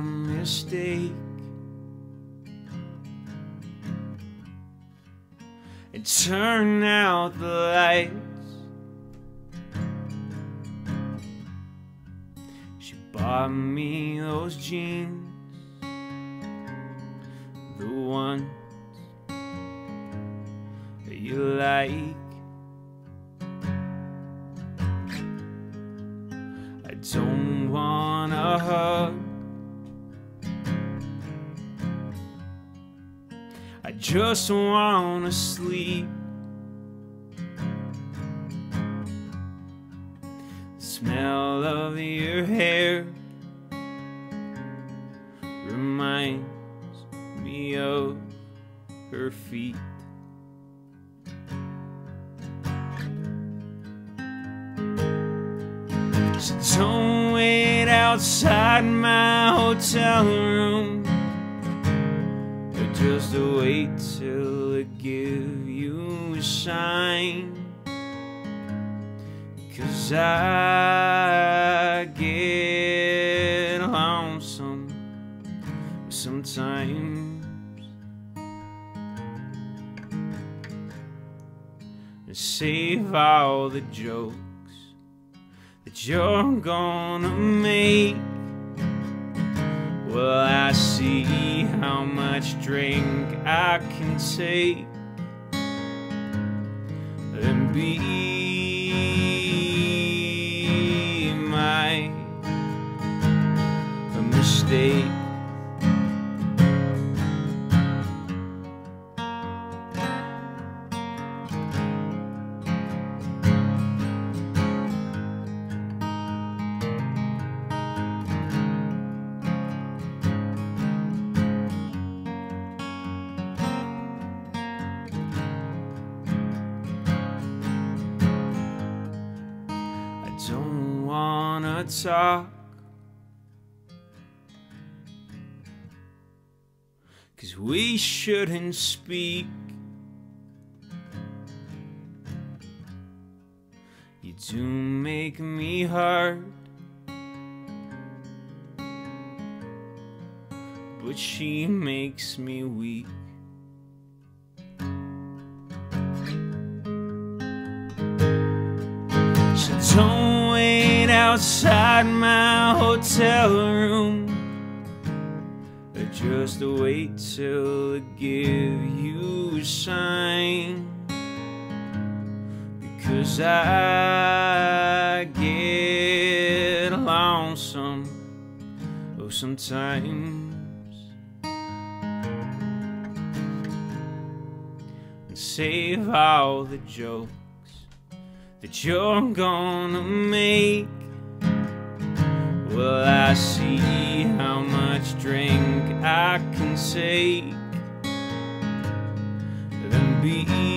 mistake and turn out the lights. She bought me those jeans, the ones that you like. I don't want a hug. Just wanna sleep. The smell of your hair reminds me of her feet. So don't wait outside my hotel room. Just wait till I give you a sign. Cause I get lonesome sometimes. And save all the jokes that you're gonna make. See how much drink I can take and be wanna talk. Cause we shouldn't speak. You do make me hurt. But she makes me weak. Don't wait outside my hotel room. Just wait till I give you a sign. Because I get lonesome oh, sometimes. And save all the jokes that you're gonna make. Well, I see how much drink I can take, then be